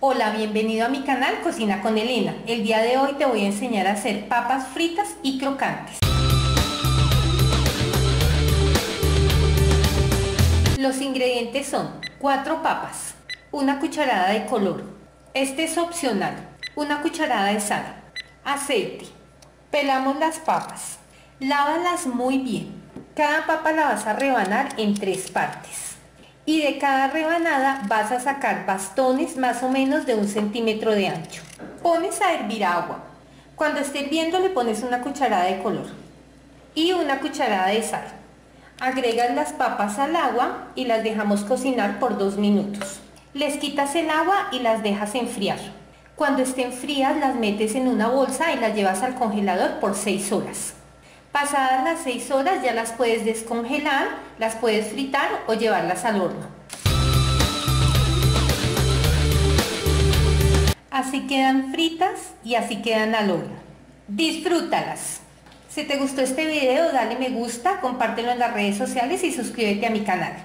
Hola, bienvenido a mi canal Cocina con Elena. El día de hoy te voy a enseñar a hacer papas fritas y crocantes. Los ingredientes son 4 papas, una cucharada de color, este es opcional, una cucharada de sal, aceite, pelamos las papas, lávalas muy bien, cada papa la vas a rebanar en tres partes y de cada rebanada vas a sacar bastones más o menos de un centímetro de ancho. Pones a hervir agua. Cuando esté hirviendo le pones una cucharada de color y una cucharada de sal. Agregas las papas al agua y las dejamos cocinar por dos minutos. Les quitas el agua y las dejas enfriar. Cuando estén frías las metes en una bolsa y las llevas al congelador por 6 horas. Pasadas las 6 horas ya las puedes descongelar, las puedes fritar o llevarlas al horno. Así quedan fritas y así quedan al horno. Disfrútalas. Si te gustó este video dale me gusta, compártelo en las redes sociales y suscríbete a mi canal.